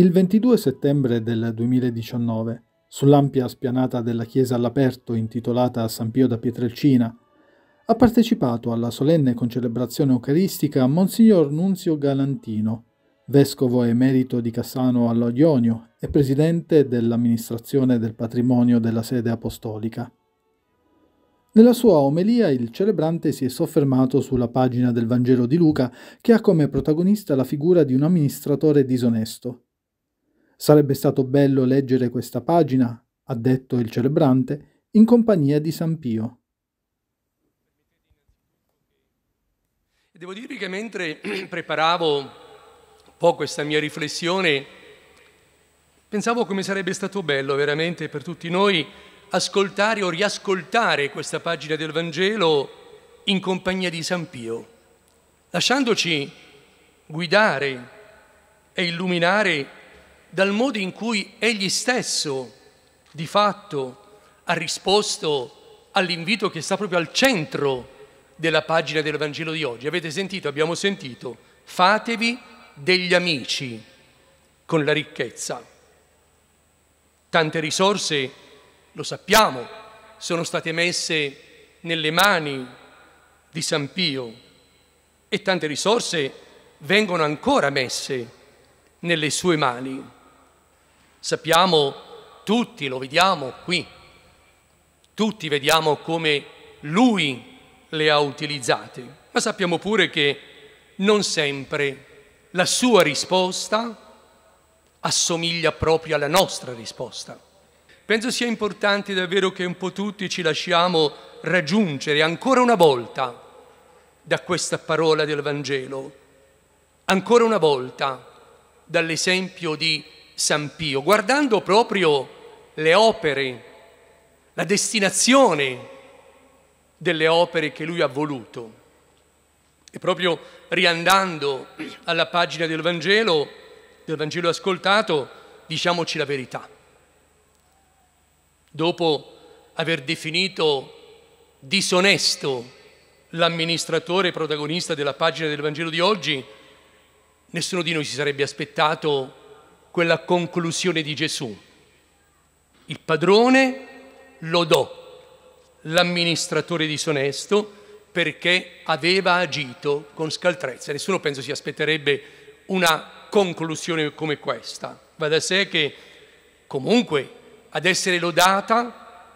Il 22 settembre del 2019, sull'ampia spianata della chiesa all'aperto intitolata a San Pio da Pietrelcina, ha partecipato alla solenne concelebrazione eucaristica Monsignor Nunzio Galantino, vescovo emerito di Cassano allo Ionio e presidente dell'amministrazione del patrimonio della sede apostolica. Nella sua omelia il celebrante si è soffermato sulla pagina del Vangelo di Luca che ha come protagonista la figura di un amministratore disonesto. Sarebbe stato bello leggere questa pagina, ha detto il celebrante, in compagnia di San Pio. Devo dirvi che mentre preparavo un po' questa mia riflessione, pensavo come sarebbe stato bello veramente per tutti noi ascoltare o riascoltare questa pagina del Vangelo in compagnia di San Pio, lasciandoci guidare e illuminare dal modo in cui egli stesso di fatto ha risposto all'invito che sta proprio al centro della pagina del Vangelo di oggi. Avete sentito? Abbiamo sentito, fatevi degli amici con la ricchezza. Tante risorse lo sappiamo, sono state messe nelle mani di San Pio e tante risorse vengono ancora messe nelle sue mani. Sappiamo tutti, lo vediamo qui, tutti vediamo come lui le ha utilizzate, ma sappiamo pure che non sempre la sua risposta assomiglia proprio alla nostra risposta. Penso sia importante davvero che un po' tutti ci lasciamo raggiungere ancora una volta da questa parola del Vangelo, ancora una volta dall'esempio di San Pio, guardando proprio le opere, la destinazione delle opere che lui ha voluto. E proprio riandando alla pagina del Vangelo, del Vangelo ascoltato, diciamoci la verità dopo aver definito disonesto l'amministratore protagonista della pagina del Vangelo di oggi, nessuno di noi si sarebbe aspettato quella conclusione di Gesù. Il padrone lodò l'amministratore disonesto perché aveva agito con scaltrezza. Nessuno penso si aspetterebbe una conclusione come questa. Va da sé che comunque ad essere lodata,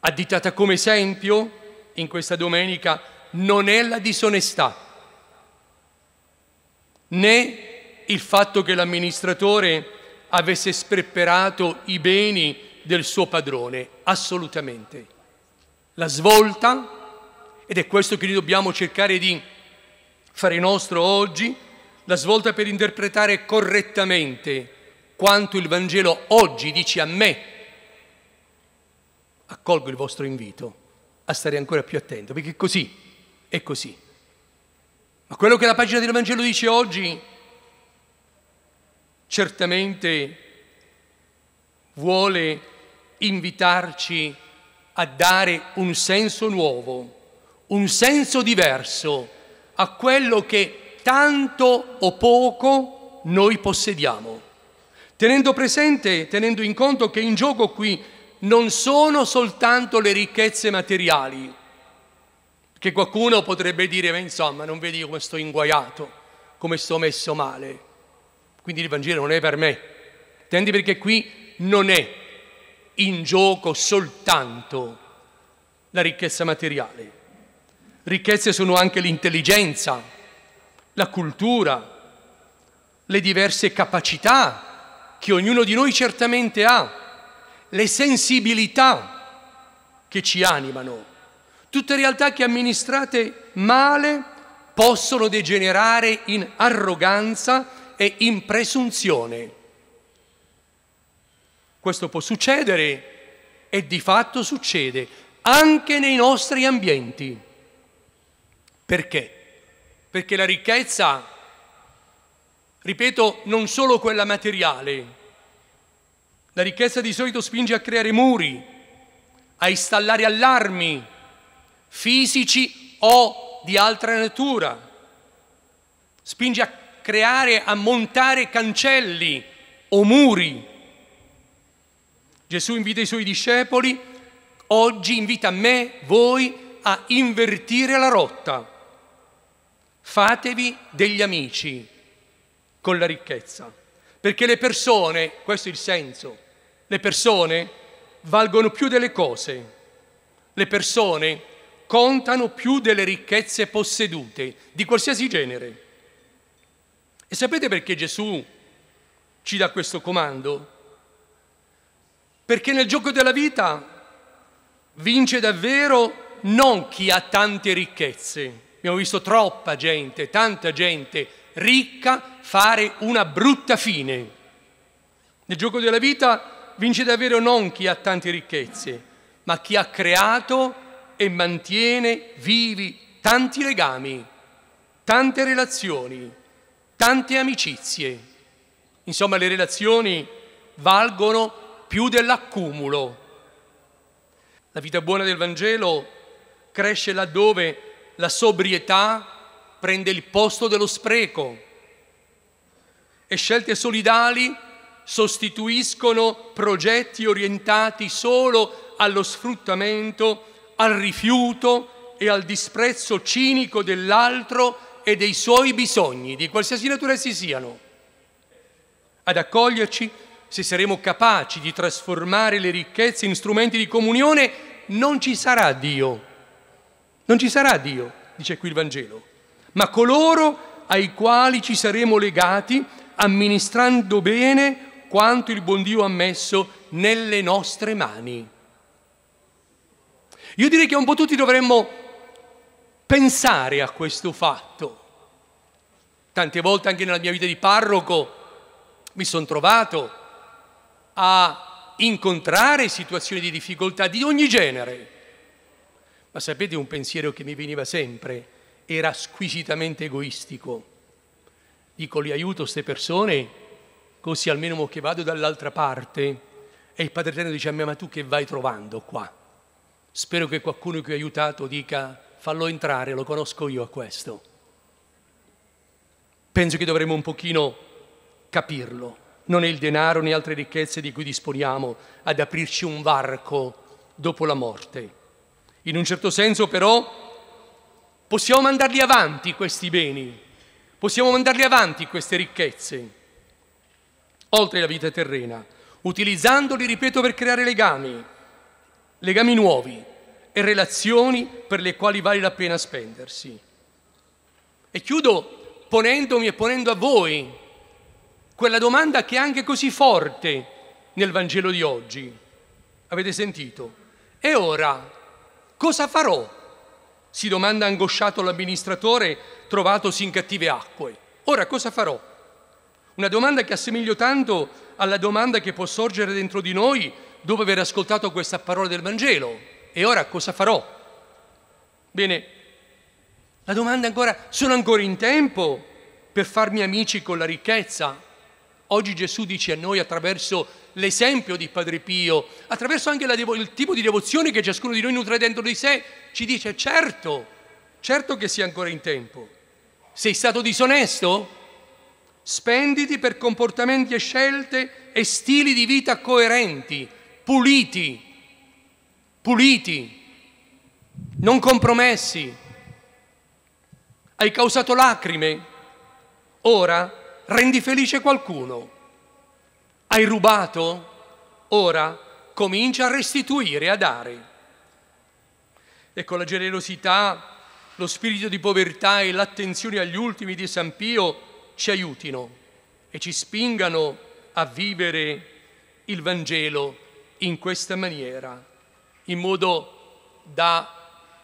additata come esempio in questa domenica, non è la disonestà, né il fatto che l'amministratore avesse sprepperato i beni del suo padrone, assolutamente. La svolta, ed è questo che noi dobbiamo cercare di fare nostro oggi, la svolta per interpretare correttamente quanto il Vangelo oggi dice a me accolgo il vostro invito a stare ancora più attento, perché così è così. Ma quello che la pagina del Vangelo dice oggi certamente vuole invitarci a dare un senso nuovo, un senso diverso a quello che tanto o poco noi possediamo, tenendo presente, tenendo in conto che in gioco qui non sono soltanto le ricchezze materiali, che qualcuno potrebbe dire, insomma, non vedi come sto inguaiato, come sto messo male. Quindi il Vangelo non è per me. Intendi perché qui non è in gioco soltanto la ricchezza materiale. Ricchezze sono anche l'intelligenza, la cultura, le diverse capacità che ognuno di noi certamente ha le sensibilità che ci animano, tutte realtà che amministrate male possono degenerare in arroganza e in presunzione. Questo può succedere e di fatto succede anche nei nostri ambienti. Perché? Perché la ricchezza, ripeto, non solo quella materiale, la ricchezza di solito spinge a creare muri, a installare allarmi fisici o di altra natura, spinge a creare, a montare cancelli o muri. Gesù invita i suoi discepoli, oggi invita me, voi, a invertire la rotta. Fatevi degli amici con la ricchezza, perché le persone, questo è il senso, le persone valgono più delle cose, le persone contano più delle ricchezze possedute, di qualsiasi genere. E sapete perché Gesù ci dà questo comando? Perché nel gioco della vita vince davvero non chi ha tante ricchezze. Abbiamo visto troppa gente, tanta gente ricca fare una brutta fine. Nel gioco della vita vince davvero non chi ha tante ricchezze, ma chi ha creato e mantiene vivi tanti legami, tante relazioni, tante amicizie. Insomma, le relazioni valgono più dell'accumulo. La vita buona del Vangelo cresce laddove la sobrietà prende il posto dello spreco e scelte solidali sostituiscono progetti orientati solo allo sfruttamento, al rifiuto e al disprezzo cinico dell'altro e dei suoi bisogni, di qualsiasi natura essi siano. Ad accoglierci, se saremo capaci di trasformare le ricchezze in strumenti di comunione, non ci sarà Dio. Non ci sarà Dio, dice qui il Vangelo, ma coloro ai quali ci saremo legati amministrando bene quanto il buon Dio ha messo nelle nostre mani. Io direi che un po' tutti dovremmo pensare a questo fatto. Tante volte anche nella mia vita di parroco mi sono trovato a incontrare situazioni di difficoltà di ogni genere. Ma sapete un pensiero che mi veniva sempre? Era squisitamente egoistico. Dico, li aiuto queste persone, così almeno che vado dall'altra parte. E il Padre Eterno dice a me, ma tu che vai trovando qua? Spero che qualcuno che ho aiutato dica, fallo entrare, lo conosco io a questo. Penso che dovremmo un pochino capirlo. Non è il denaro né altre ricchezze di cui disponiamo ad aprirci un varco dopo la morte. In un certo senso però possiamo mandarli avanti questi beni, Possiamo mandarli avanti queste ricchezze, oltre la vita terrena, utilizzandoli, ripeto, per creare legami, legami nuovi e relazioni per le quali vale la pena spendersi. E chiudo ponendomi e ponendo a voi quella domanda che è anche così forte nel Vangelo di oggi. Avete sentito? E ora cosa farò? Si domanda angosciato l'amministratore trovatosi in cattive acque. Ora cosa farò? Una domanda che assomiglio tanto alla domanda che può sorgere dentro di noi dopo aver ascoltato questa parola del Vangelo. E ora cosa farò? Bene, la domanda è ancora, sono ancora in tempo per farmi amici con la ricchezza? Oggi Gesù dice a noi attraverso l'esempio di Padre Pio, attraverso anche devo- il tipo di devozione che ciascuno di noi nutre dentro di sé, ci dice certo, certo che sia ancora in tempo. Sei stato disonesto? Spenditi per comportamenti e scelte e stili di vita coerenti, puliti, puliti, non compromessi. Hai causato lacrime? Ora rendi felice qualcuno. Hai rubato? Ora comincia a restituire, a dare. E con la generosità lo spirito di povertà e l'attenzione agli ultimi di San Pio ci aiutino e ci spingano a vivere il Vangelo in questa maniera, in modo da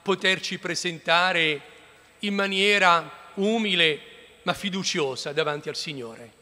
poterci presentare in maniera umile ma fiduciosa davanti al Signore.